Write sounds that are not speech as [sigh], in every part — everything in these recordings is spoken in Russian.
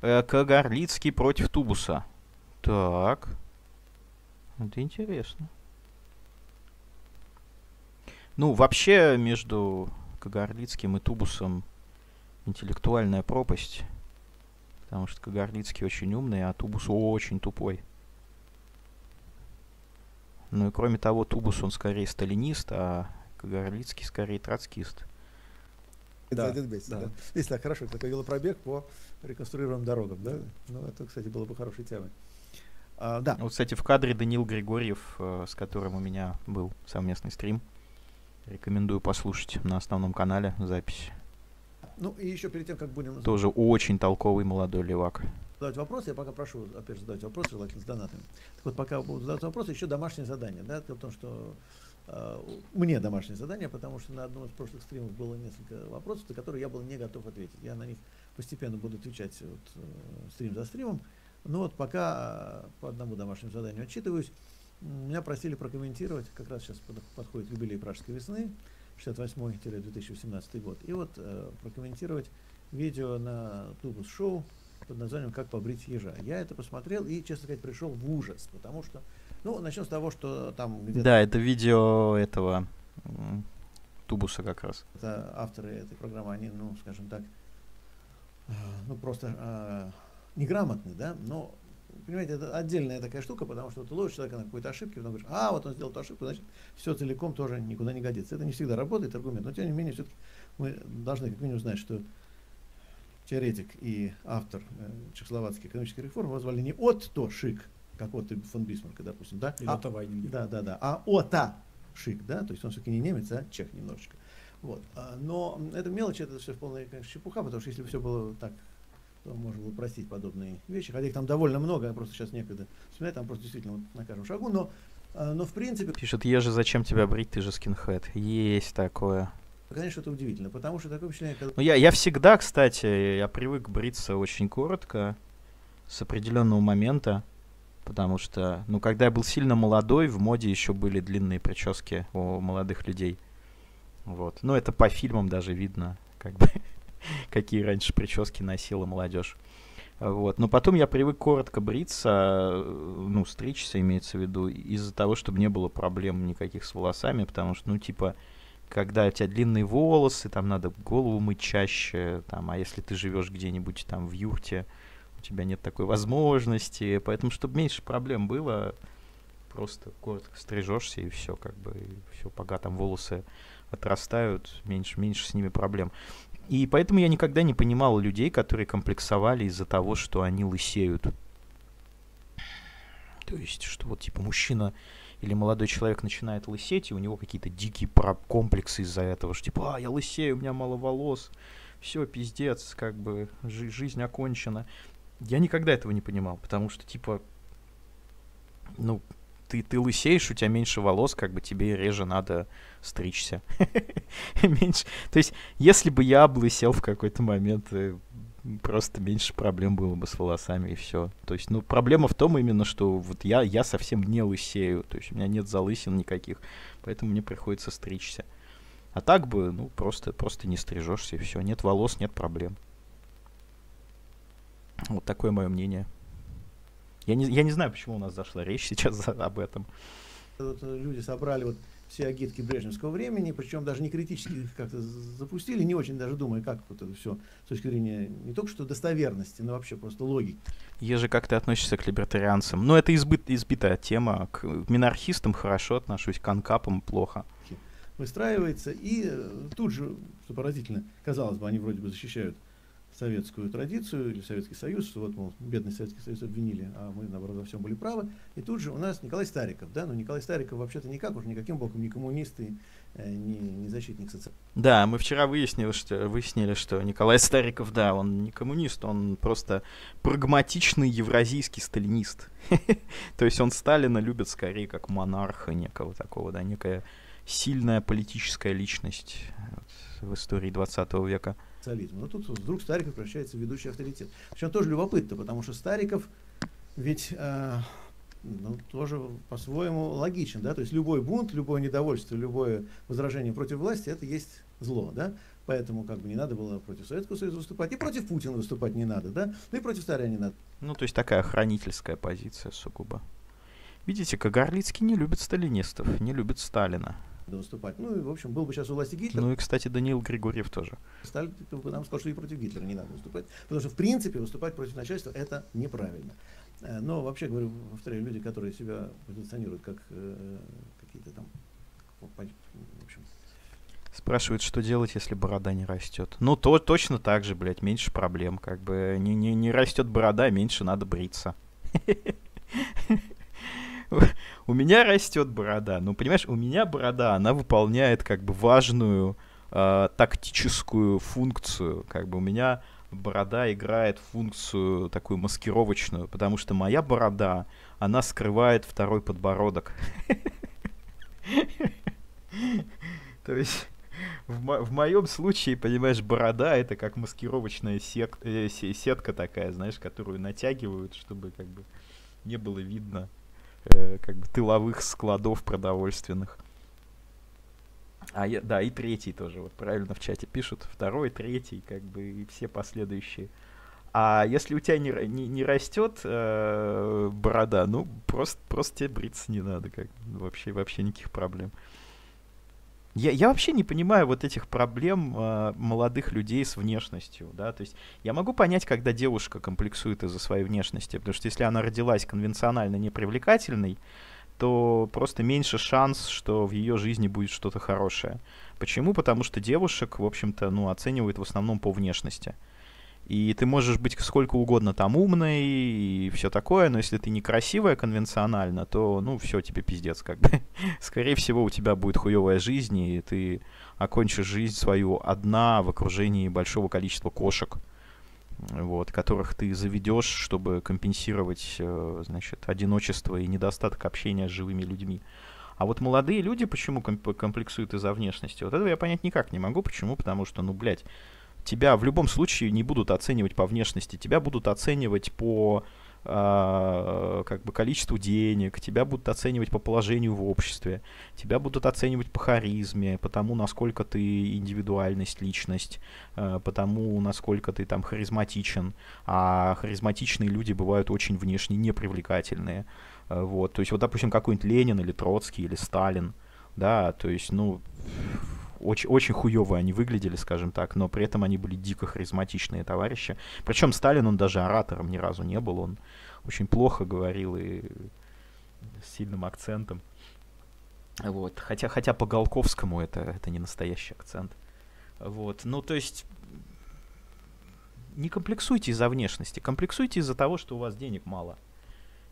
Э, Кагарлицкий против Тубуса. Так. Это интересно. Ну, вообще, между Кагарлицким и Тубусом интеллектуальная пропасть. Потому что Кагарлицкий очень умный, а Тубус очень тупой. Ну и кроме того, Тубус он скорее сталинист, а Кагарлицкий скорее троцкист. Да, да. да. Если так хорошо, такой велопробег по реконструированным дорогам, да? Ну, это, кстати, было бы хорошей темой. А, да. Вот, кстати, в кадре Данил Григорьев, э, с которым у меня был совместный стрим. Рекомендую послушать на основном канале запись. Ну и еще перед тем, как будем... Тоже очень толковый молодой левак. Задать вопрос, я пока прошу, опять же, задать вопрос, желательно с донатами. Так вот, пока буду задать вопрос, еще домашнее задание, да, дело в том, что мне домашнее задание, потому что на одном из прошлых стримов было несколько вопросов, на которые я был не готов ответить. Я на них постепенно буду отвечать вот, э, стрим за стримом. Но вот пока э, по одному домашнему заданию отчитываюсь. Меня просили прокомментировать, как раз сейчас подходит юбилей Пражской весны, 68-2018 год, и вот э, прокомментировать видео на Тубус Шоу под названием «Как побрить ежа». Я это посмотрел и, честно сказать, пришел в ужас, потому что, ну, начнем с того, что там где-то... Да, это видео этого Тубуса как раз. Это авторы этой программы, они, ну, скажем так, э, ну, просто э, неграмотны, да, но понимаете, это отдельная такая штука, потому что ты ловишь человека на какой-то ошибке, потом говоришь, а, вот он сделал эту ошибку, значит, все целиком тоже никуда не годится. Это не всегда работает аргумент, но тем не менее, все-таки мы должны как минимум знать, что теоретик и автор э, чехословацкой экономической реформы его звали не Отто Шик, как вот фон Бисмарка, допустим, да? Или а, Отто Вайнингер. Да, да, да. А Ота Шик, да, то есть он все-таки не немец, а чех немножечко. Вот. А, но это мелочь, это все полная, конечно, чепуха, потому что если бы все было так то можно было простить подобные вещи, хотя их там довольно много, просто сейчас некогда вспоминать, там просто действительно вот на каждом шагу, но, а, но в принципе... Пишет, Ежи, зачем тебя брить, ты же скинхед. Есть такое. Конечно, это удивительно, потому что такое впечатление... Когда... Ну, я, я всегда, кстати, я привык бриться очень коротко, с определенного момента, потому что, ну, когда я был сильно молодой, в моде еще были длинные прически у молодых людей. Вот. Ну, это по фильмам даже видно, как бы. [laughs] какие раньше прически носила молодежь. Вот. Но потом я привык коротко бриться, ну, стричься имеется в виду, из-за того, чтобы не было проблем никаких с волосами, потому что, ну, типа, когда у тебя длинные волосы, там надо голову мыть чаще, там, а если ты живешь где-нибудь там в юрте, у тебя нет такой возможности, поэтому, чтобы меньше проблем было, просто коротко стрижешься и все, как бы, все, пока там волосы отрастают, меньше, меньше с ними проблем. И поэтому я никогда не понимал людей, которые комплексовали из-за того, что они лысеют. То есть, что вот типа мужчина или молодой человек начинает лысеть, и у него какие-то дикие комплексы из-за этого, что типа, а, я лысею, у меня мало волос, все, пиздец, как бы жи- жизнь окончена. Я никогда этого не понимал, потому что, типа, ну, ты, ты лысеешь, у тебя меньше волос, как бы тебе реже надо стричься. [laughs] меньше. То есть, если бы я облысел в какой-то момент, э, просто меньше проблем было бы с волосами и все. То есть, ну, проблема в том именно, что вот я, я совсем не лысею, то есть у меня нет залысин никаких, поэтому мне приходится стричься. А так бы, ну, просто, просто не стрижешься и все. Нет волос, нет проблем. Вот такое мое мнение. Я не, я не знаю, почему у нас зашла речь сейчас об этом. Э, люди собрали вот все агитки брежневского времени, причем даже не критически их как-то запустили, не очень даже думая, как вот это все с точки зрения не только что достоверности, но вообще просто логики. Еже, как ты относишься к либертарианцам? Ну, это избыт, избитая тема. К минархистам хорошо отношусь, к анкапам плохо. Выстраивается, и э, тут же, что поразительно, казалось бы, они вроде бы защищают советскую традицию или Советский Союз, что вот, мол, бедный Советский Союз обвинили, а мы, наоборот, во всем были правы. И тут же у нас Николай Стариков, да, но Николай Стариков вообще-то никак уж никаким боком не коммунист и э, не, не защитник социального. Да, мы вчера выяснили, что, выяснили, что Николай Стариков, да, он не коммунист, он просто прагматичный евразийский сталинист. [laughs] То есть он Сталина любит скорее как монарха некого такого, да, некая сильная политическая личность в истории 20 века социализма. Но тут вдруг Стариков превращается в ведущий авторитет. Причем тоже любопытно, потому что Стариков ведь э, ну, тоже по-своему логичен, да, то есть любой бунт, любое недовольство, любое возражение против власти, это есть зло, да. Поэтому как бы не надо было против Советского Союза выступать, и против Путина выступать не надо, да, ну и против царя не надо. Ну, то есть такая хранительская позиция сугубо. Видите, Кагарлицкий не любит сталинистов, не любит Сталина. Выступать. Ну и, в общем, был бы сейчас у власти Гитлер. Ну и, кстати, Даниил Григорьев тоже. Сталин бы нам сказал, что и против Гитлера не надо выступать. Потому что, в принципе, выступать против начальства это неправильно. Э, но вообще, говорю, повторяю, люди, которые себя позиционируют как э, какие-то там в общем, Спрашивают, что делать, если борода не растет. Ну, то точно так же, блядь, меньше проблем. Как бы не, не, не растет борода, меньше надо бриться. [laughs] У меня растет борода. Ну, понимаешь, у меня борода, она выполняет как бы важную э, тактическую функцию. Как бы у меня борода играет функцию такую маскировочную, потому что моя борода, она скрывает второй подбородок. [laughs] То есть в, мо- в моем случае, понимаешь, борода это как маскировочная сек- э, сетка такая, знаешь, которую натягивают, чтобы как бы не было видно э, как бы тыловых складов продовольственных. А я, да, и третий тоже, вот правильно в чате пишут, второй, третий, как бы и все последующие. А если у тебя не, не, не растет э, борода, ну просто, просто тебе бриться не надо, как вообще, вообще никаких проблем. Я, я вообще не понимаю вот этих проблем э, молодых людей с внешностью, да, то есть я могу понять, когда девушка комплексует из-за своей внешности, потому что если она родилась конвенционально непривлекательной, то просто меньше шанс, что в ее жизни будет что-то хорошее. Почему? Потому что девушек, в общем-то, ну, оценивают в основном по внешности. И ты можешь быть сколько угодно там умной и все такое, но если ты некрасивая конвенционально, то, ну, все, тебе пиздец, как бы. [laughs] Скорее всего, у тебя будет хуевая жизнь, и ты окончишь жизнь свою одна в окружении большого количества кошек, вот, которых ты заведешь, чтобы компенсировать, э, значит, одиночество и недостаток общения с живыми людьми. А вот молодые люди почему комплексуют из-за внешности? Вот этого я понять никак не могу. Почему? Потому что, ну, блядь, тебя в любом случае не будут оценивать по внешности, тебя будут оценивать по э, как бы количеству денег, тебя будут оценивать по положению в обществе, тебя будут оценивать по харизме, по тому, насколько ты индивидуальность, личность, э, по тому, насколько ты там харизматичен, а харизматичные люди бывают очень внешне непривлекательные, э, вот, то есть вот, допустим, какой-нибудь Ленин или Троцкий или Сталин, да, то есть, ну, очень, очень хуево они выглядели, скажем так, но при этом они были дико харизматичные товарищи. Причем Сталин, он даже оратором ни разу не был, он очень плохо говорил и с сильным акцентом. Вот. Хотя, хотя по Голковскому это, это не настоящий акцент. Вот. Ну, то есть не комплексуйте из-за внешности, комплексуйте из-за того, что у вас денег мало.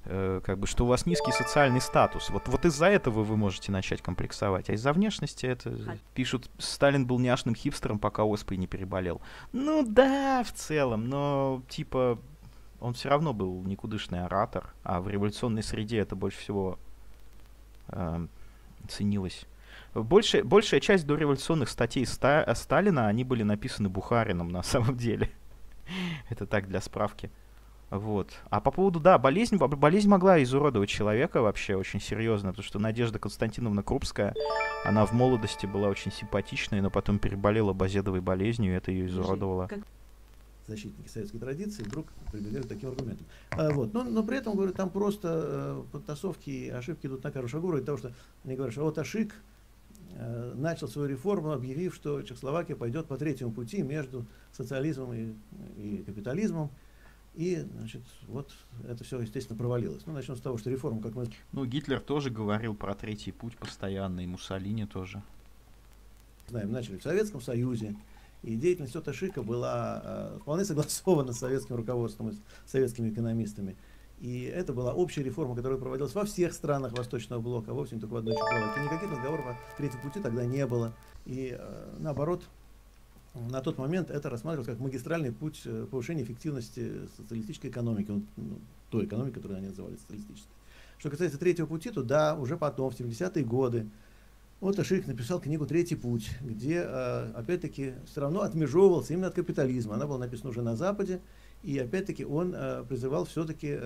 Э, как бы, что у вас низкий социальный статус. Вот, вот из-за этого вы можете начать комплексовать. А из-за внешности это а пишут, Сталин был няшным хипстером, пока оспой не переболел. Ну да, в целом, но типа он все равно был никудышный оратор, а в революционной среде это больше всего э, ценилось. Большая, большая часть дореволюционных статей Ста Сталина, они были написаны Бухарином на самом деле. [laughs] это так для справки. Вот. А по поводу, да, болезнь, болезнь могла изуродовать человека вообще очень серьезно, потому что Надежда Константиновна Крупская, она в молодости была очень симпатичной, но потом переболела базедовой болезнью, и это ее изуродовало. Защитники советской традиции вдруг прибегали к таким аргументам. А, вот. но, но при этом, говорю, там просто э, подтасовки и ошибки идут на хорошую гору, из того, что они говорят, что вот Ашик э, начал свою реформу, объявив, что Чехословакия пойдет по третьему пути между социализмом и, и капитализмом, и, значит, вот это все, естественно, провалилось. Ну, начнем с того, что реформа, как мы... Ну, Гитлер тоже говорил про третий путь постоянно, и Муссолини тоже. Знаем, начали в Советском Союзе, и деятельность Ота Шика была э, вполне согласована с советским руководством с советскими экономистами. И это была общая реформа, которая проводилась во всех странах Восточного блока, а вовсе не только в одной Чехословакии. Никаких разговоров о третьем пути тогда не было. И э, наоборот, на тот момент это рассматривалось как магистральный путь э, повышения эффективности социалистической экономики, ну, той экономики, которую они называли социалистической. Что касается третьего пути, то да, уже потом, в 70-е годы, вот Ашик написал книгу «Третий путь», где, э, опять-таки, все равно отмежевывался именно от капитализма. Она была написана уже на Западе, и, опять-таки, он э, призывал все-таки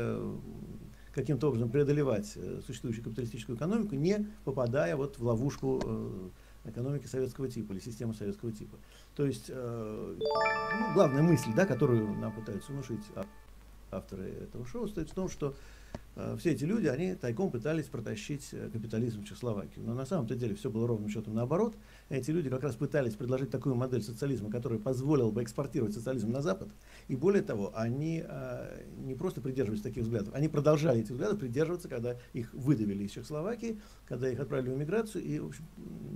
каким-то образом преодолевать существующую капиталистическую экономику, не попадая вот в ловушку экономики советского типа или системы советского типа. То есть э, ну, главная мысль, да, которую нам пытаются внушить авторы этого шоу, стоит в том, что все эти люди, они тайком пытались протащить э, капитализм в Чехословакию. Но на самом-то деле все было ровным счетом наоборот. Эти люди как раз пытались предложить такую модель социализма, которая позволила бы экспортировать социализм на Запад. И более того, они э, не просто придерживались таких взглядов, они продолжали эти взгляды придерживаться, когда их выдавили из Чехословакии, когда их отправили в эмиграцию. И, в общем,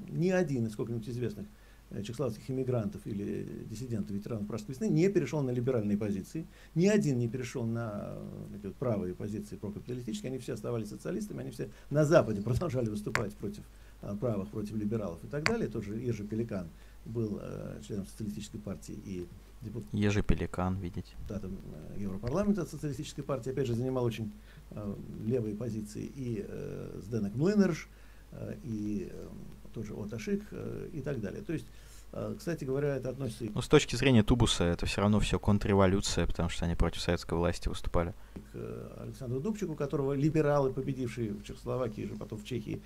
ни один из сколько-нибудь известных Э, чехословацких иммигрантов или диссидентов, ветеранов Пражской весны, не перешел на либеральные позиции. Ни один не перешел на э, правые позиции прокапиталистические. Они все оставались социалистами, они все на Западе [laughs] продолжали выступать против э, правых, против либералов и так далее. Тот же Ежи Пеликан был членом социалистической партии и депутат. Ежи Пеликан, видите. Депутатом Европарламента социалистической партии. Опять же, занимал очень левые позиции и Сденек Млынерш, и тот же Оташик и так далее. То есть а, кстати говоря, это относится... Ну, с точки зрения Тубуса, это все равно все контрреволюция, потому что они против советской власти выступали. К э, Александру Дубчику, которого либералы, победившие в Чехословакии, же потом в Чехии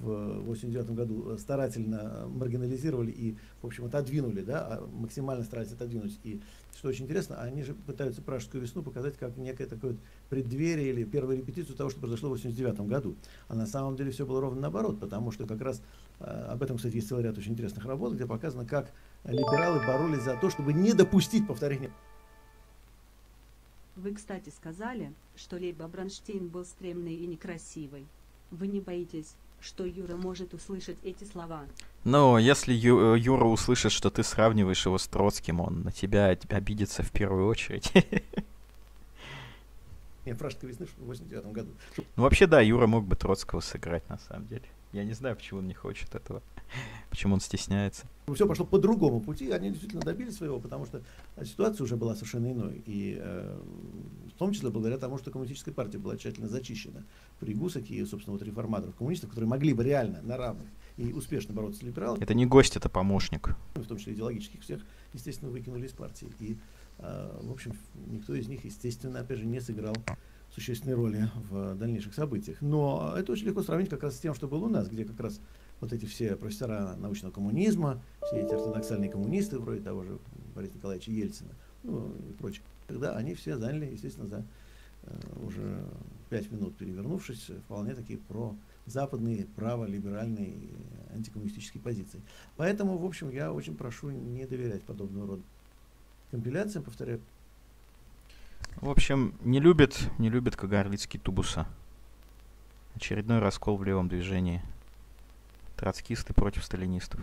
в 89 году э, старательно маргинализировали и, в общем, отодвинули, да, а максимально старались отодвинуть. И что очень интересно, они же пытаются Пражскую весну показать как некое такое вот преддверие или первую репетицию того, что произошло в 89 году. А на самом деле все было ровно наоборот, потому что как раз э, об этом, кстати, есть целый ряд очень интересных работ, где показано, как либералы боролись за то, чтобы не допустить повторения. Вы, кстати, сказали, что Лейба Бронштейн был стремный и некрасивый. Вы не боитесь, что Юра может услышать эти слова. Но если Ю, э, Юра услышит, что ты сравниваешь его с Троцким, он на тебя обидится в первую очередь. Нет, «Пражская весны» в 89 году. Ну, вообще, да, Юра мог бы Троцкого сыграть, на самом деле. Я не знаю, почему он не хочет этого. Почему он стесняется. Все пошло по другому пути, они действительно добились своего, потому что ситуация уже была совершенно иной. И э, в том числе благодаря тому, что коммунистическая партия была тщательно зачищена при Гусаке и, собственно, вот реформаторов коммунистов, которые могли бы реально на равных и успешно бороться с либералами. Это не гость, это помощник. В том числе идеологических всех, естественно, выкинули из партии. И, э, в общем, никто из них, естественно, опять же, не сыграл существенной роли в дальнейших событиях. Но это очень легко сравнить как раз с тем, что было у нас, где как раз вот эти все профессора научного коммунизма, все эти ортодоксальные коммунисты, вроде того же Бориса Николаевича Ельцина, ну и прочее, тогда они все заняли, естественно, за э, уже пять минут перевернувшись, вполне такие про западные право-либеральные антикоммунистические позиции. Поэтому, в общем, я очень прошу не доверять подобного рода компиляциям, повторяю, в общем, не любит, не любит Кагарлицкий тубуса. Очередной раскол в левом движении. Троцкисты против сталинистов.